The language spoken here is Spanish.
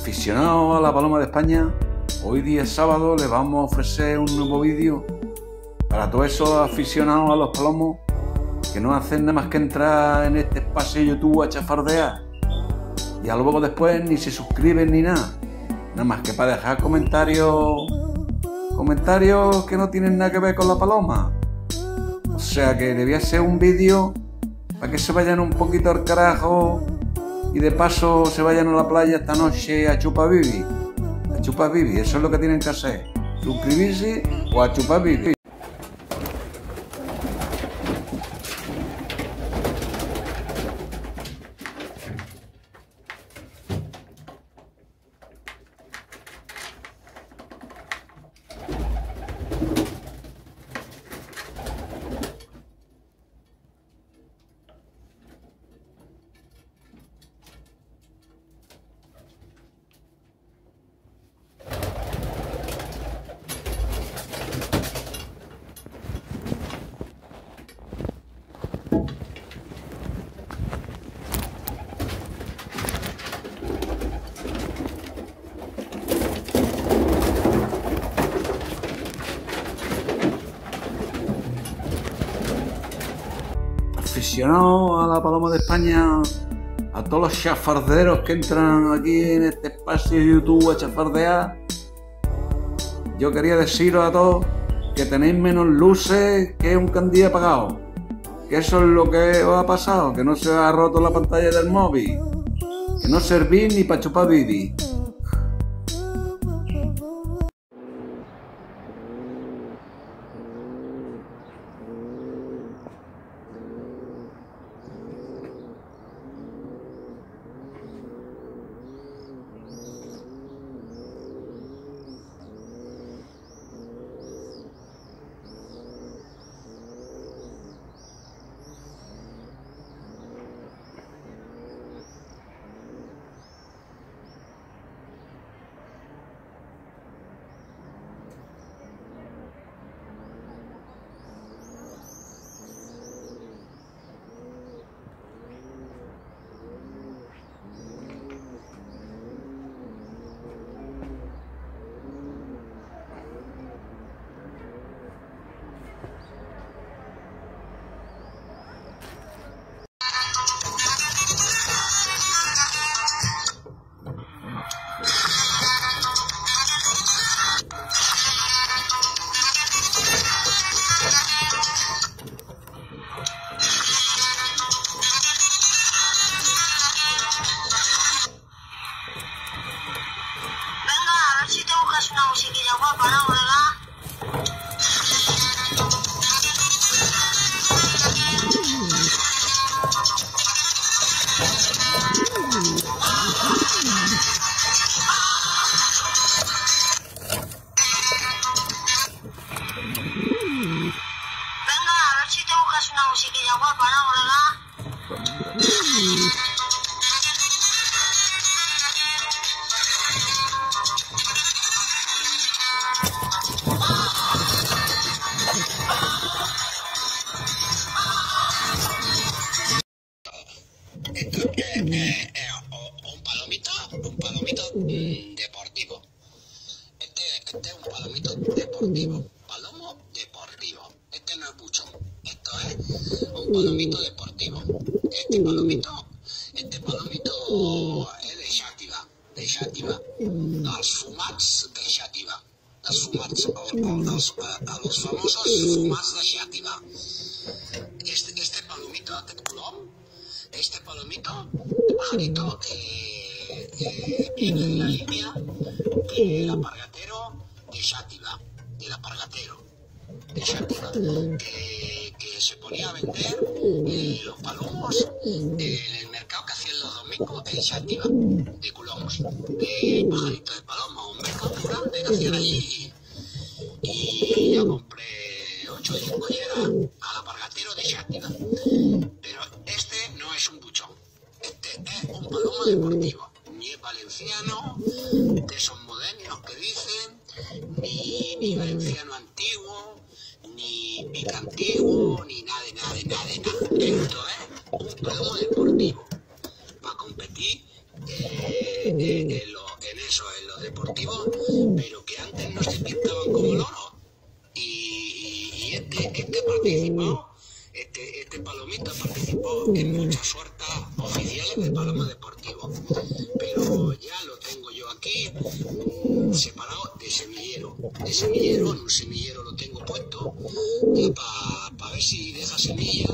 Aficionados a la Paloma de España, hoy día sábado les vamos a ofrecer un nuevo vídeo para todos esos aficionados a los palomos que no hacen nada más que entrar en este espacio de YouTube a chafardear y a luego después ni se suscriben ni nada, nada más que para dejar comentarios comentarios que no tienen nada que ver con la paloma. O sea que debía ser un vídeo para que se vayan un poquito al carajo y de paso se vayan a la playa esta noche a chupar bibi. A chupar bibi, eso es lo que tienen que hacer. Suscribirse o a chupar aficionados a la Paloma de España, a todos los chafarderos que entran aquí en este espacio de YouTube a chafardear, yo quería deciros a todos que tenéis menos luces que un candil apagado. Que eso es lo que os ha pasado, que no se ha roto la pantalla del móvil, que no servís ni para chupar bibi. Esto es, un palomito, un palomito deportivo. Este, este es un palomito deportivo, palomo deportivo. Este no es buchón, esto es un palomito deportivo. Este palomito, este palomito es de Xàtiva, de Xàtiva, dels fumats de Xàtiva, eh, els famosos fumats de Xàtiva. Este, este palomito, aquest colom, este palomito, este pajarito, eh, eh, viene de la línea del apargatero de Xàtiva, del apargatero de Xàtiva, que, que se ponía a vender eh, los palomos en el mercado que hacían los domingos en Xàtiva, de colomos, de pajarito de paloma, allí. Y yo compré ocho era al apargatero de Xàtiva. Pero este no es un buchón. Este es un palomo deportivo. Ni es valenciano, de esos modernos que dicen, ni, valenciano antiguo, ni pica antiguo, ni nada de nada de nada de nada. Esto es un palomo deportivo. Para competir eh, eh, en, lo- palomita participó en muchas suertes oficiales de paloma deportivo. Pero ya lo tengo yo aquí mm, separado de semillero. De semillero, en un semillero lo tengo puesto, para ver si deja semilla.